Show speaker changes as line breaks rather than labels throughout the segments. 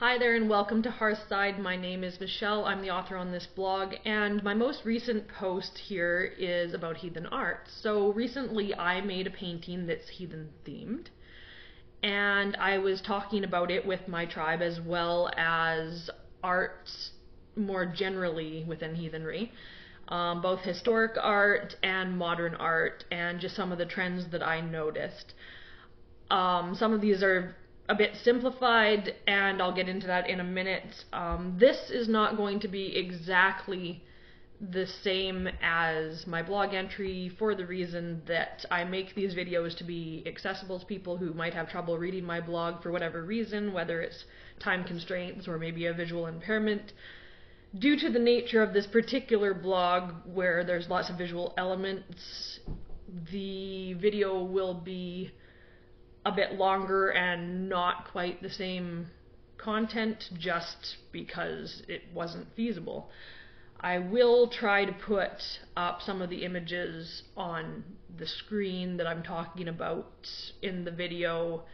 Hi there and welcome to Hearthside. My name is Michelle. I'm the author on this blog and my most recent post here is about heathen art. So recently I made a painting that's heathen themed and I was talking about it with my tribe as well as art more generally within heathenry. Um, both historic art and modern art and just some of the trends that I noticed. Um, some of these are a bit simplified, and I'll get into that in a minute. Um, this is not going to be exactly the same as my blog entry for the reason that I make these videos to be accessible to people who might have trouble reading my blog for whatever reason, whether it's time constraints or maybe a visual impairment. Due to the nature of this particular blog where there's lots of visual elements, the video will be a bit longer and not quite the same content just because it wasn't feasible. I will try to put up some of the images on the screen that I'm talking about in the video.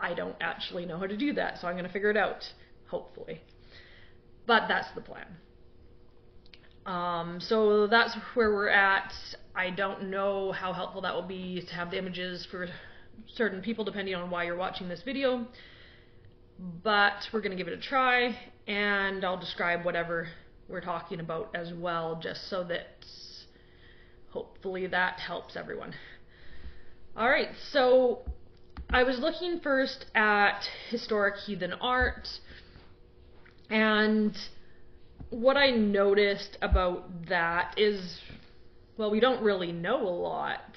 I don't actually know how to do that, so I'm going to figure it out, hopefully. But that's the plan. Um, so that's where we're at. I don't know how helpful that will be to have the images for certain people depending on why you're watching this video. But we're going to give it a try and I'll describe whatever we're talking about as well just so that hopefully that helps everyone. Alright, so I was looking first at historic heathen art and what I noticed about that is, well, we don't really know a lot.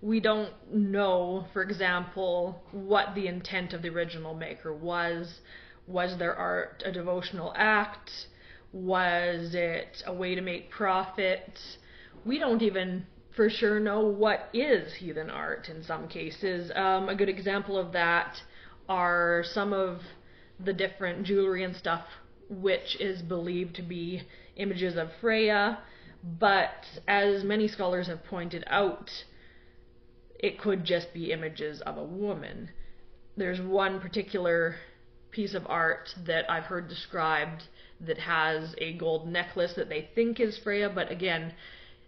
We don't know, for example, what the intent of the original maker was. Was their art a devotional act? Was it a way to make profit? We don't even for sure know what is heathen art in some cases. Um, a good example of that are some of the different jewelry and stuff which is believed to be images of Freya, but as many scholars have pointed out, it could just be images of a woman. There's one particular piece of art that I've heard described that has a gold necklace that they think is Freya, but again,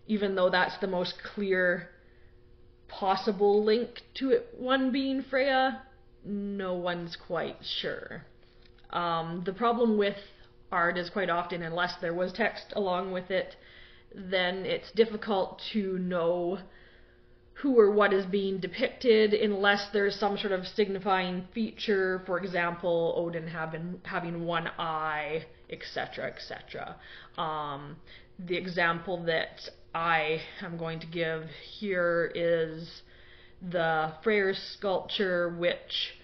even though that's the most clear possible link to it one being Freya, no one's quite sure. Um, the problem with art is quite often, unless there was text along with it, then it's difficult to know who or what is being depicted unless there's some sort of signifying feature, for example, Odin having having one eye, etc., etc. Um, the example that I am going to give here is the Freyr sculpture, which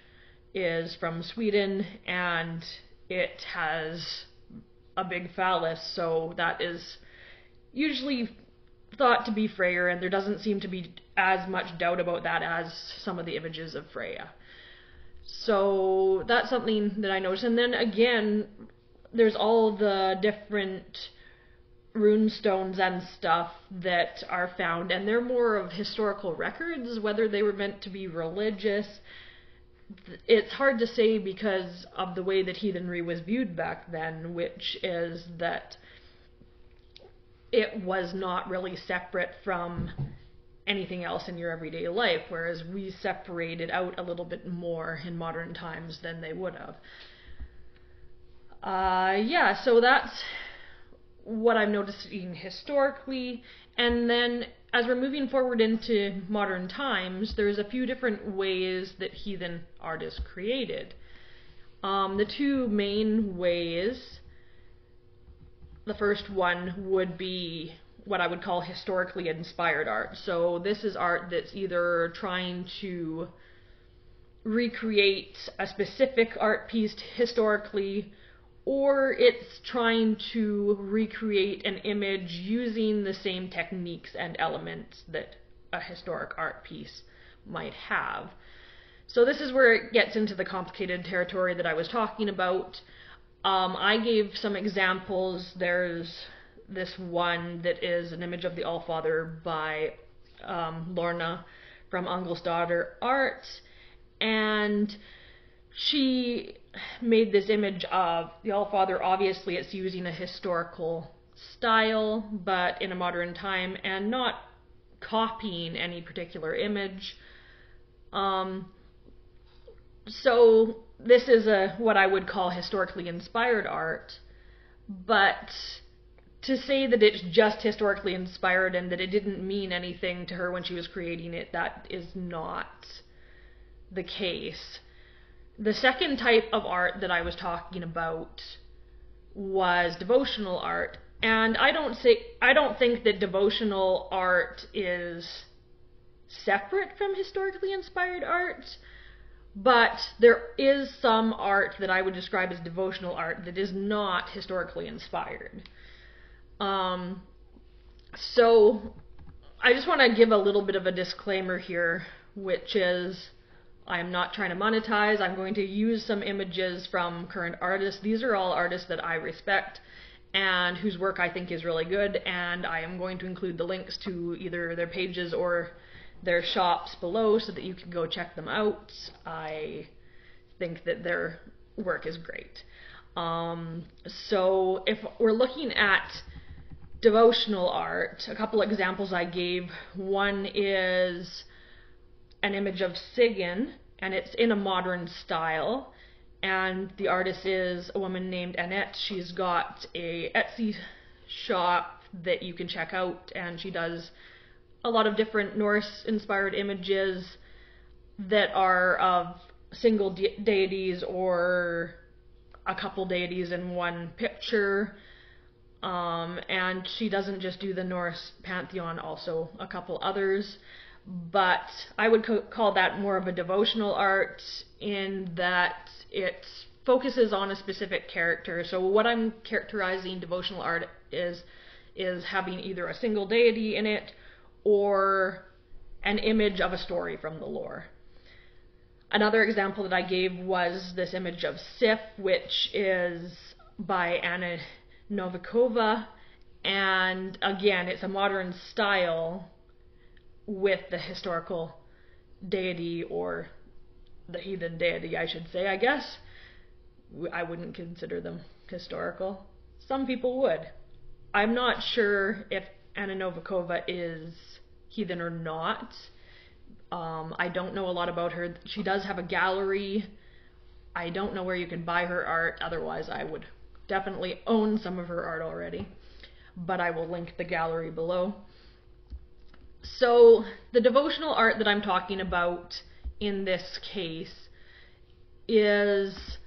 is from Sweden, and it has a big phallus, so that is usually thought to be Freyr, and there doesn't seem to be as much doubt about that as some of the images of Freya. So that's something that I noticed. And then again, there's all the different rune stones and stuff that are found, and they're more of historical records, whether they were meant to be religious. It's hard to say because of the way that heathenry was viewed back then, which is that it was not really separate from anything else in your everyday life, whereas we separated out a little bit more in modern times than they would have. Uh, yeah, so that's what I'm noticing historically. And then as we're moving forward into modern times, there's a few different ways that heathen art is created. Um, the two main ways the first one would be what I would call historically inspired art. So this is art that's either trying to recreate a specific art piece historically or it's trying to recreate an image using the same techniques and elements that a historic art piece might have. So this is where it gets into the complicated territory that I was talking about. Um, I gave some examples. There's this one that is an image of the All Father by um, Lorna from Daughter Art, and she made this image of the All Father. Obviously, it's using a historical style, but in a modern time, and not copying any particular image. Um, so this is a what I would call historically inspired art, but to say that it's just historically inspired and that it didn't mean anything to her when she was creating it, that is not the case. The second type of art that I was talking about was devotional art, and I don't say I don't think that devotional art is separate from historically inspired art. But there is some art that I would describe as devotional art that is not historically inspired. Um, so I just want to give a little bit of a disclaimer here, which is I'm not trying to monetize. I'm going to use some images from current artists. These are all artists that I respect and whose work I think is really good, and I am going to include the links to either their pages or their shops below so that you can go check them out. I think that their work is great. Um, so if we're looking at devotional art, a couple examples I gave. One is an image of Sigyn, and it's in a modern style. And the artist is a woman named Annette. She's got a Etsy shop that you can check out, and she does a lot of different Norse inspired images that are of single de- deities or a couple deities in one picture. Um, and she doesn't just do the Norse pantheon, also a couple others. But I would co- call that more of a devotional art in that it focuses on a specific character. So what I'm characterizing devotional art is is having either a single deity in it or an image of a story from the lore. Another example that I gave was this image of Sif, which is by Anna Novikova, and again, it's a modern style with the historical deity or the heathen deity, I should say, I guess. I wouldn't consider them historical. Some people would. I'm not sure if Anna Novikova is heathen or not. Um, I don't know a lot about her. She does have a gallery. I don't know where you can buy her art. Otherwise, I would definitely own some of her art already. But I will link the gallery below. So, the devotional art that I'm talking about in this case is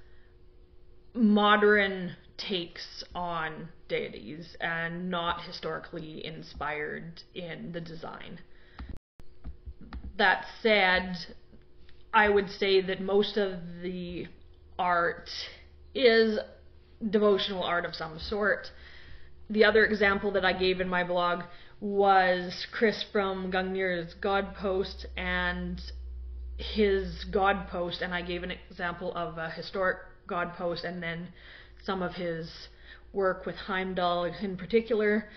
modern takes on deities and not historically inspired in the design. That said, I would say that most of the art is devotional art of some sort. The other example that I gave in my blog was Chris from Gungnir's God Post and his God Post, and I gave an example of a historic God Post and then some of his work with Heimdall in particular.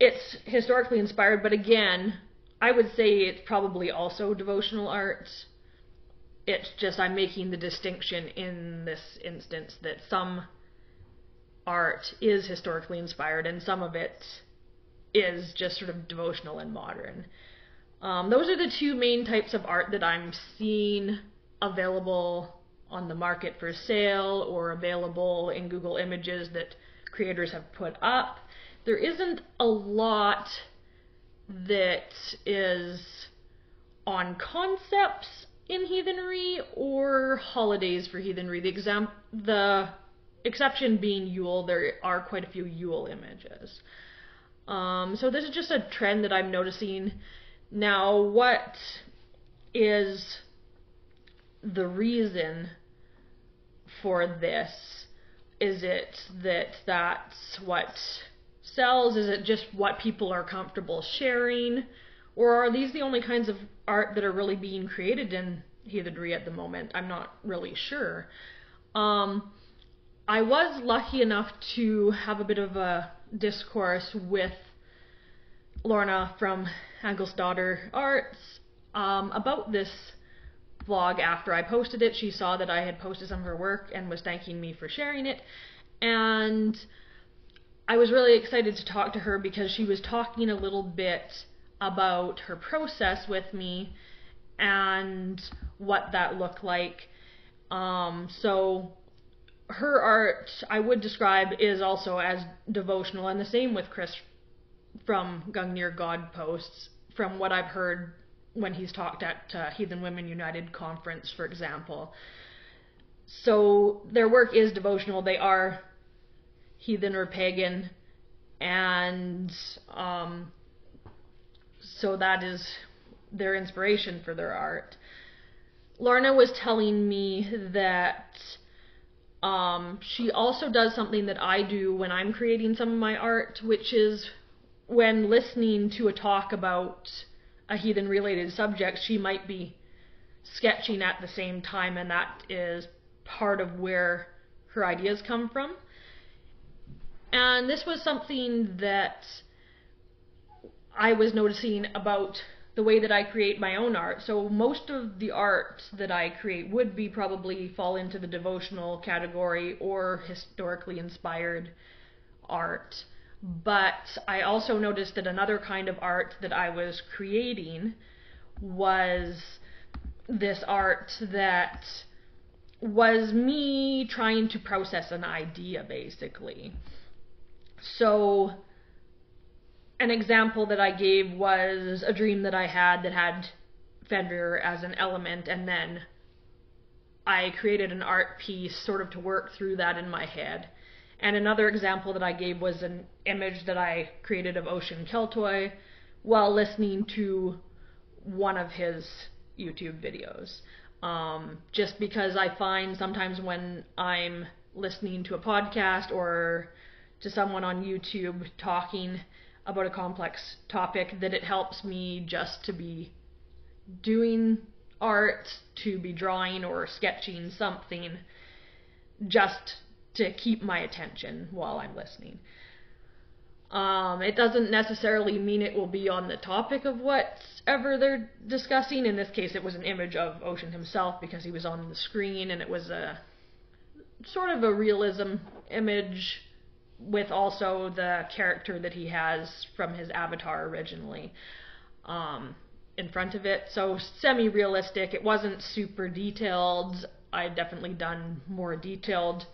It's historically inspired, but again, I would say it's probably also devotional art. It's just I'm making the distinction in this instance that some art is historically inspired and some of it is just sort of devotional and modern. Um, those are the two main types of art that I'm seeing available on the market for sale or available in Google Images that creators have put up. There isn't a lot that is on concepts in heathenry or holidays for heathenry. The exam the exception being Yule, there are quite a few Yule images. Um, so this is just a trend that I'm noticing. Now, what is the reason for this? Is it that that's what sells? Is it just what people are comfortable sharing? Or are these the only kinds of art that are really being created in heathenry at the moment? I'm not really sure. Um, I was lucky enough to have a bit of a discourse with Lorna from Anglesdottir Arts um, about this vlog after I posted it. She saw that I had posted some of her work and was thanking me for sharing it. And I was really excited to talk to her because she was talking a little bit about her process with me and what that looked like. Um, so her art, I would describe, is also as devotional, and the same with Chris from Gungnir God Posts, from what I've heard when he's talked at uh, Heathen Women United conference, for example. So their work is devotional. They are heathen or pagan, and um, so that is their inspiration for their art. Lorna was telling me that um, she also does something that I do when I'm creating some of my art, which is when listening to a talk about a heathen related subject, she might be sketching at the same time, and that is part of where her ideas come from. And this was something that I was noticing about the way that I create my own art. So most of the art that I create would be probably fall into the devotional category or historically inspired art. But I also noticed that another kind of art that I was creating was this art that was me trying to process an idea basically. So an example that I gave was a dream that I had that had Fenrir as an element, and then I created an art piece sort of to work through that in my head. And another example that I gave was an image that I created of Ocean Keltoi while listening to one of his YouTube videos. Um, just because I find sometimes when I'm listening to a podcast or to someone on YouTube talking, about a complex topic that it helps me just to be doing art, to be drawing or sketching something just to keep my attention while I'm listening. Um, it doesn't necessarily mean it will be on the topic of whatever they're discussing. In this case, it was an image of Ocean himself because he was on the screen, and it was a sort of a realism image with also the character that he has from his avatar originally um, in front of it. So semi realistic. It wasn't super detailed. I've definitely done more detailed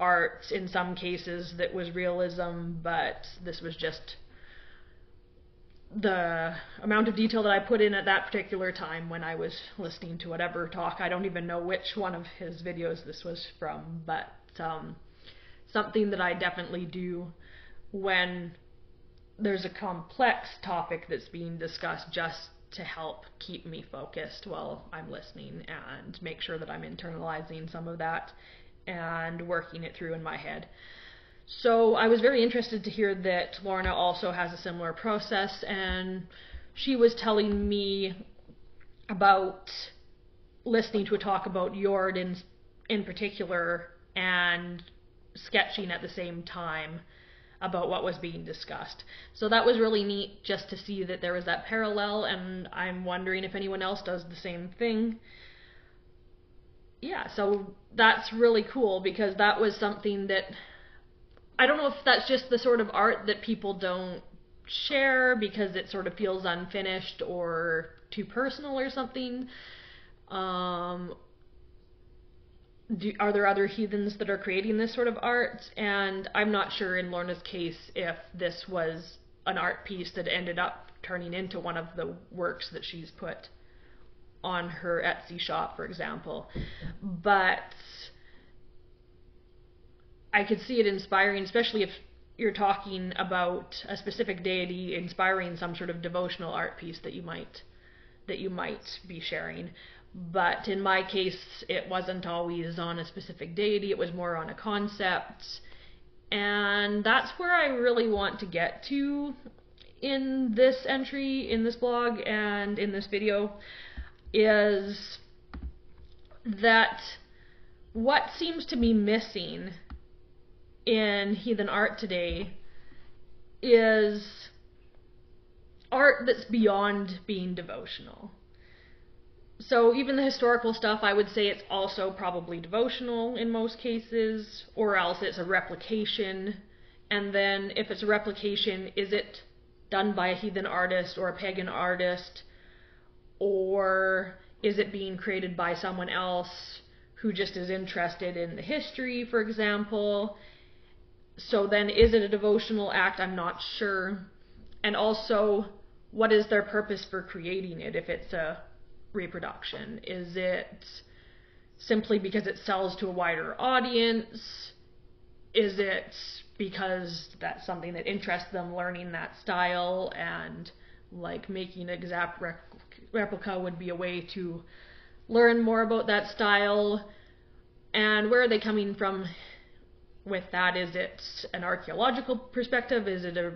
art in some cases that was realism, but this was just the amount of detail that I put in at that particular time when I was listening to whatever talk. I don't even know which one of his videos this was from, but um, something that I definitely do when there's a complex topic that's being discussed just to help keep me focused while I'm listening and make sure that I'm internalizing some of that and working it through in my head. So I was very interested to hear that Lorna also has a similar process and she was telling me about listening to a talk about Jord in in particular and sketching at the same time about what was being discussed. So that was really neat just to see that there was that parallel, and I'm wondering if anyone else does the same thing. Yeah, so that's really cool because that was something that I don't know if that's just the sort of art that people don't share because it sort of feels unfinished or too personal or something. Um, do, are there other heathens that are creating this sort of art? And I'm not sure in Lorna's case if this was an art piece that ended up turning into one of the works that she's put on her Etsy shop, for example. But I could see it inspiring, especially if you're talking about a specific deity inspiring some sort of devotional art piece that you might that you might be sharing. But in my case, it wasn't always on a specific deity, it was more on a concept. And that's where I really want to get to in this entry, in this blog, and in this video is that what seems to be missing in heathen art today is art that's beyond being devotional so even the historical stuff, I would say it's also probably devotional in most cases, or else it's a replication. And then if it's a replication, is it done by a heathen artist or a pagan artist, or is it being created by someone else who just is interested in the history, for example? So then, is it a devotional act? I'm not sure. And also, what is their purpose for creating it if it's a reproduction? Is it simply because it sells to a wider audience? Is it because that's something that interests them learning that style and like making an exact replica would be a way to learn more about that style? And where are they coming from with that? Is it an archaeological perspective? Is it a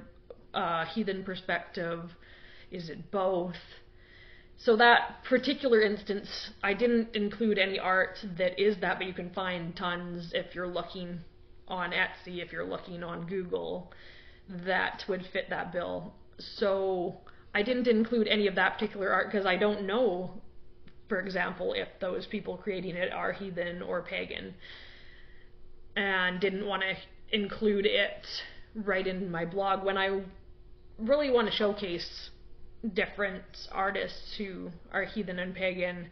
uh, heathen perspective? Is it both? So that particular instance, I didn't include any art that is that, but you can find tons if you're looking on Etsy, if you're looking on Google, that would fit that bill. So I didn't include any of that particular art because I don't know, for example, if those people creating it are heathen or pagan, and didn't want to include it right in my blog when I really want to showcase different artists who are heathen and pagan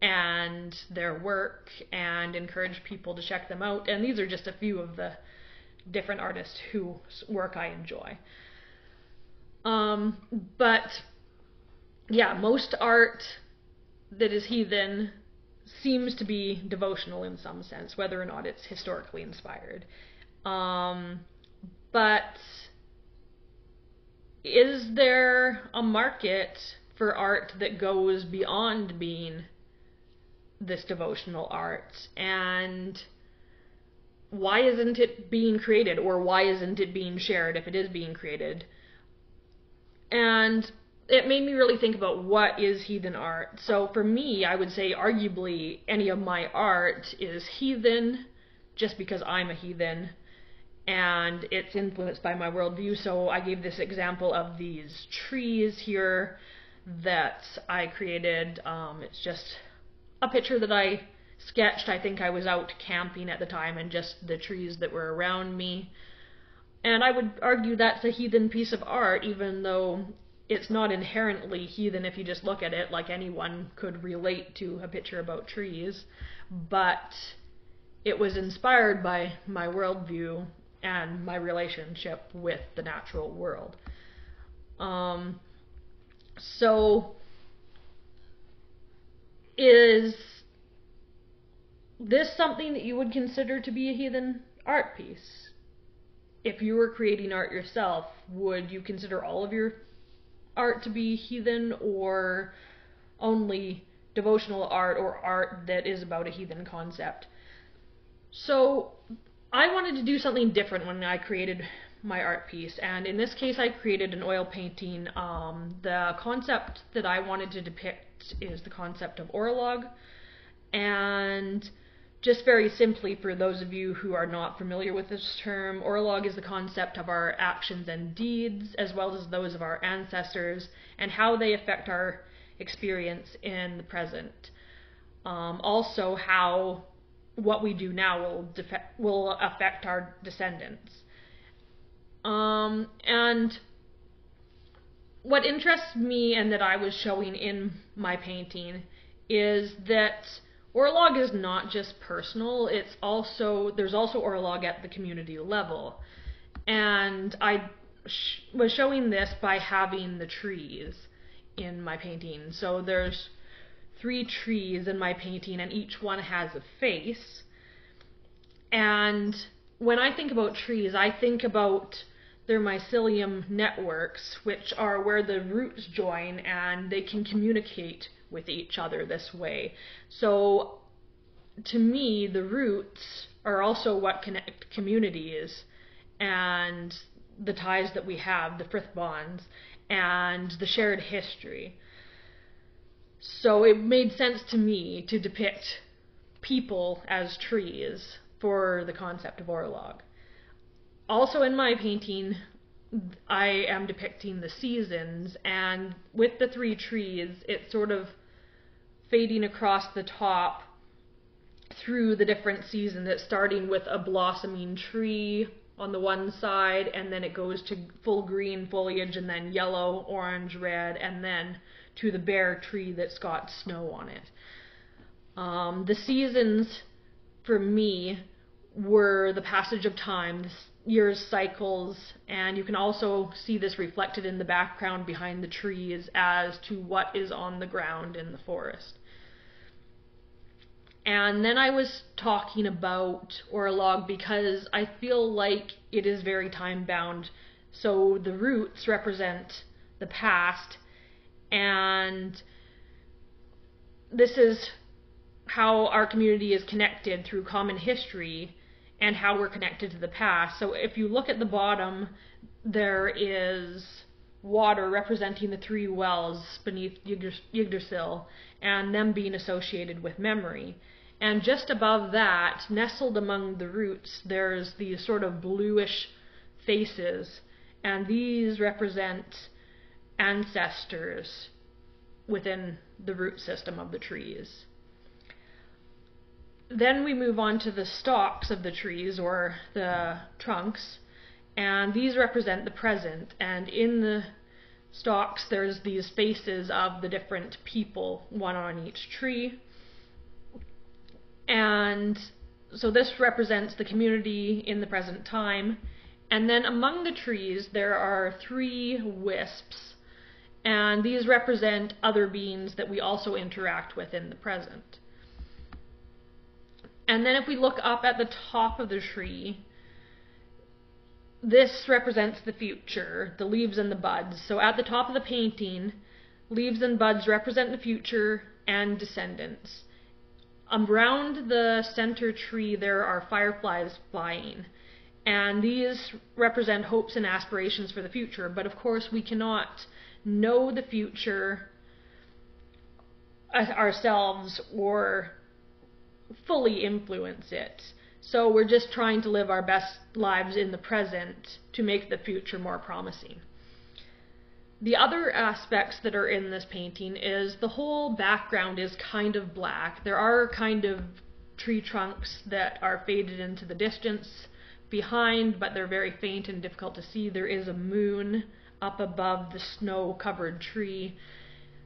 and their work and encourage people to check them out. And these are just a few of the different artists whose work I enjoy. Um, but yeah, most art that is heathen seems to be devotional in some sense, whether or not it's historically inspired. Um, but is there a market for art that goes beyond being this devotional art? And why isn't it being created or why isn't it being shared if it is being created? And it made me really think about what is heathen art. So for me, I would say arguably any of my art is heathen just because I'm a heathen and it's influenced by my worldview. So I gave this example of these trees here that I created. Um, it's just a picture that I sketched. I think I was out camping at the time and just the trees that were around me. And I would argue that's a heathen piece of art, even though it's not inherently heathen if you just look at it, like anyone could relate to a picture about trees. But it was inspired by my worldview and my relationship with the natural world. Um, so, is this something that you would consider to be a heathen art piece? If you were creating art yourself, would you consider all of your art to be heathen or only devotional art or art that is about a heathen concept? So, I wanted to do something different when I created my art piece, and in this case, I created an oil painting. Um, the concept that I wanted to depict is the concept of orlog, and just very simply, for those of you who are not familiar with this term, orlog is the concept of our actions and deeds, as well as those of our ancestors, and how they affect our experience in the present. Um, also, how what we do now will will affect our descendants. Um, and what interests me and that I was showing in my painting is that orlog is not just personal. It's also there's also orlog at the community level, and I sh- was showing this by having the trees in my painting. So there's three trees in my painting, and each one has a face. And when I think about trees, I think about their mycelium networks, which are where the roots join and they can communicate with each other this way. So, to me, the roots are also what connect communities and the ties that we have, the frith bonds, and the shared history. So it made sense to me to depict people as trees for the concept of orlog. Also, in my painting, I am depicting the seasons, and with the three trees, it's sort of fading across the top through the different seasons. It's starting with a blossoming tree on the one side, and then it goes to full green foliage, and then yellow, orange, red, and then to the bare tree that's got snow on it. Um, the seasons for me were the passage of time, years cycles, and you can also see this reflected in the background behind the trees as to what is on the ground in the forest. And then I was talking about Orlog because I feel like it is very time bound. So the roots represent the past, and this is how our community is connected through common history and how we're connected to the past. So if you look at the bottom, there is water representing the three wells beneath Yggdrasil and them being associated with memory. And just above that, nestled among the roots, there's these sort of bluish faces, and these represent ancestors within the root system of the trees. Then we move on to the stalks of the trees or the trunks, and these represent the present. And in the stalks, there's these faces of the different people, one on each tree. And so this represents the community in the present time. And then among the trees, there are three wisps, and these represent other beings that we also interact with in the present. And then if we look up at the top of the tree, this represents the future, the leaves and the buds. So at the top of the painting, leaves and buds represent the future and descendants. Around the center tree, there are fireflies flying, and these represent hopes and aspirations for the future. But of course, we cannot know the future uh, ourselves or fully influence it. So we're just trying to live our best lives in the present to make the future more promising. The other aspects that are in this painting is the whole background is kind of black. There are kind of tree trunks that are faded into the distance behind, but they're very faint and difficult to see. There is a moon up above the snow covered tree.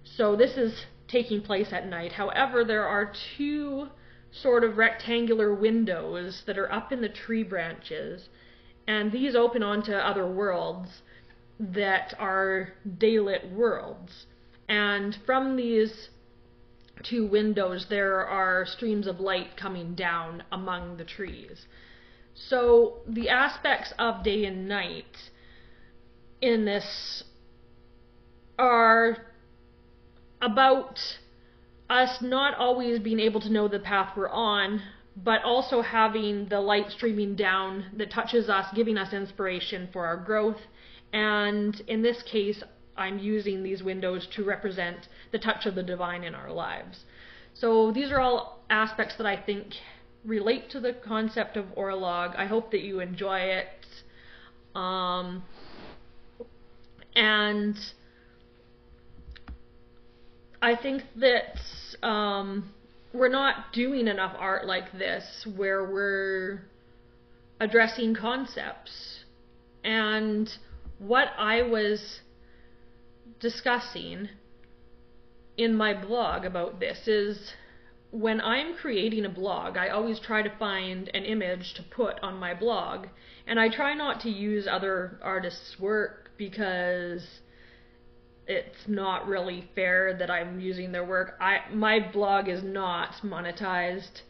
So this is taking place at night. However, there are two sort of rectangular windows that are up in the tree branches, and these open onto other worlds that are daylit worlds. And from these two windows, there are streams of light coming down among the trees. So the aspects of day and night in this are about us not always being able to know the path we're on, but also having the light streaming down that touches us, giving us inspiration for our growth and in this case, I'm using these windows to represent the touch of the divine in our lives. So these are all aspects that I think relate to the concept of Orlog. I hope that you enjoy it. Um, and I think that um, we're not doing enough art like this where we're addressing concepts. And what I was discussing in my blog about this is when I'm creating a blog, I always try to find an image to put on my blog, and I try not to use other artists' work because it's not really fair that I'm using their work. I my blog is not monetized,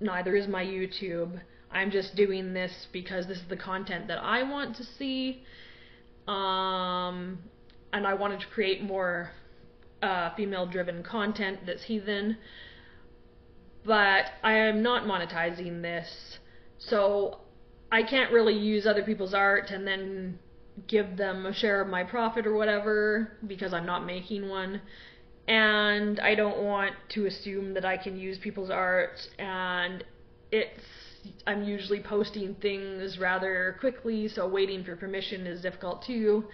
neither is my YouTube. I'm just doing this because this is the content that I want to see um, and I wanted to create more uh, female-driven content that's heathen. But I am not monetizing this, so I can't really use other people's art and then give them a share of my profit or whatever because I'm not making one. And I don't want to assume that I can use people's art and it's I'm usually posting things rather quickly, so waiting for permission is difficult too.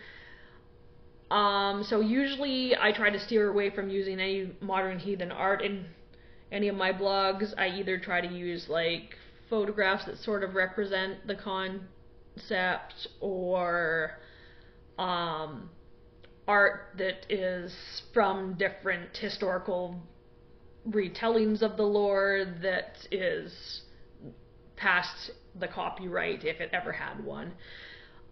Um, so usually I try to steer away from using any modern heathen art in any of my blogs. I either try to use like photographs that sort of represent the concept or um, art that is from different historical retellings of the lore that is past the copyright if it ever had one.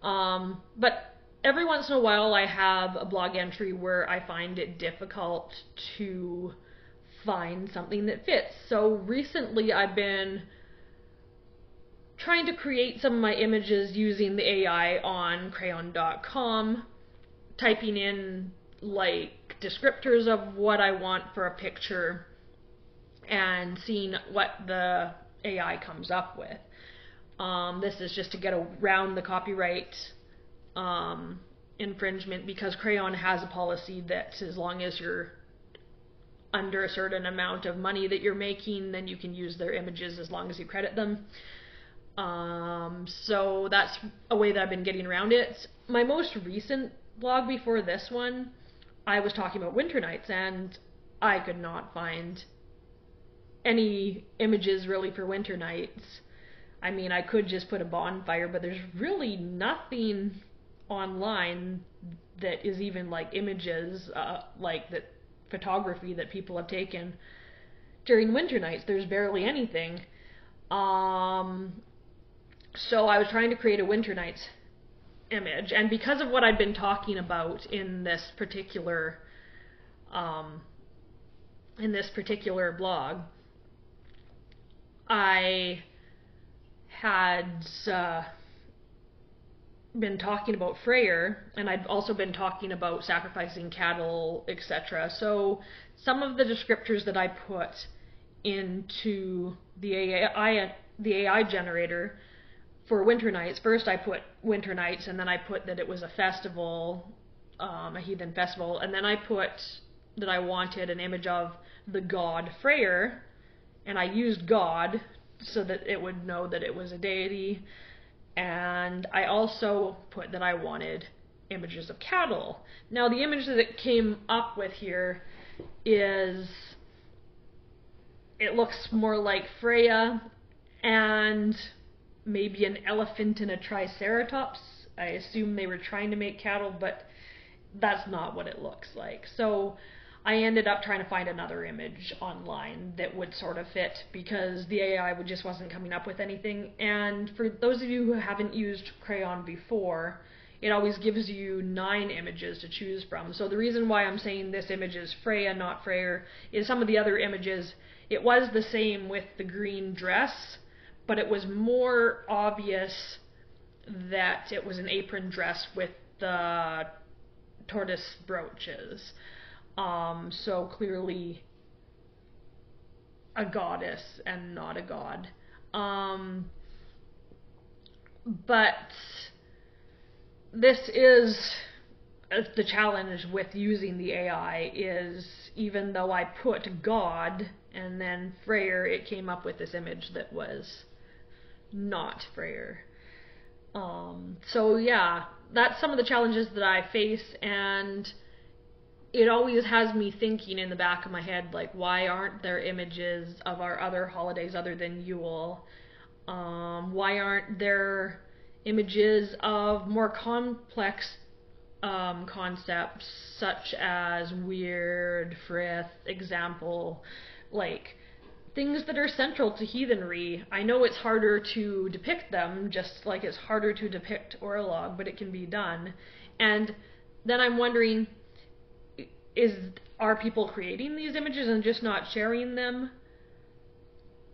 Um, but every once in a while, I have a blog entry where I find it difficult to find something that fits. So recently, I've been trying to create some of my images using the AI on craiyon.com, typing in like descriptors of what I want for a picture and seeing what the AI comes up with. Um, this is just to get around the copyright um, infringement because Craiyon has a policy that as long as you're under a certain amount of money that you're making, then you can use their images as long as you credit them. Um, so that's a way that I've been getting around it. My most recent blog before this one, I was talking about winter nights, and I could not find any images really for winter nights. I mean, I could just put a bonfire, but there's really nothing online that is even like images, uh, like that photography that people have taken during winter nights. There's barely anything. Um, so I was trying to create a winter nights image, and because of what I've been talking about in this particular um, in this particular blog, I had uh, been talking about Freyr, and I'd also been talking about sacrificing cattle, etc. So some of the descriptors that I put into the AI, the AI generator for winter nights. First, I put winter nights, and then I put that it was a festival, um, a heathen festival, and then I put that I wanted an image of the god Freyr, and I used God so that it would know that it was a deity. And I also put that I wanted images of cattle. Now, the image that it came up with here is it looks more like Freya and maybe an elephant and a triceratops. I assume they were trying to make cattle, but that's not what it looks like. So I ended up trying to find another image online that would sort of fit because the AI just wasn't coming up with anything. And for those of you who haven't used Craiyon before, it always gives you nine images to choose from. So the reason why I'm saying this image is Freya, not Freyr, is some of the other images, it was the same with the green dress, but it was more obvious that it was an apron dress with the tortoise brooches. Um, so clearly a goddess and not a god. Um, but this is uh, the challenge with using the AI is even though I put God and then Freyr, it came up with this image that was not Freyr. Um, so yeah, that's some of the challenges that I face and it always has me thinking in the back of my head, like, why aren't there images of our other holidays other than Yule? Um, why aren't there images of more complex um, concepts such as wyrd, frith, example, like things that are central to heathenry. I know it's harder to depict them, just like it's harder to depict Orlog, but it can be done. And then I'm wondering is are people creating these images and just not sharing them?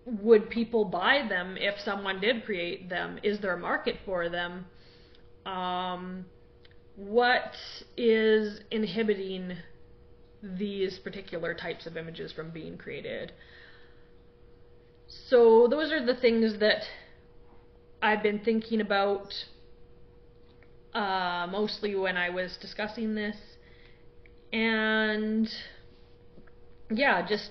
Would people buy them if someone did create them? Is there a market for them? Um, what is inhibiting these particular types of images from being created? So those are the things that I've been thinking about uh, mostly when I was discussing this and yeah, just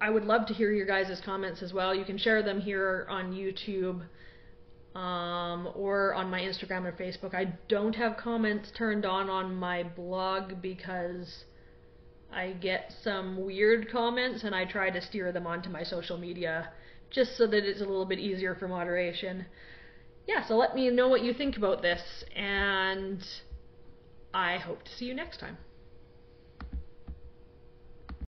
I would love to hear your guys' comments as well. You can share them here on YouTube um, or on my Instagram or Facebook. I don't have comments turned on on my blog because I get some weird comments and I try to steer them onto my social media just so that it's a little bit easier for moderation. Yeah, so let me know what you think about this, and I hope to see you next time.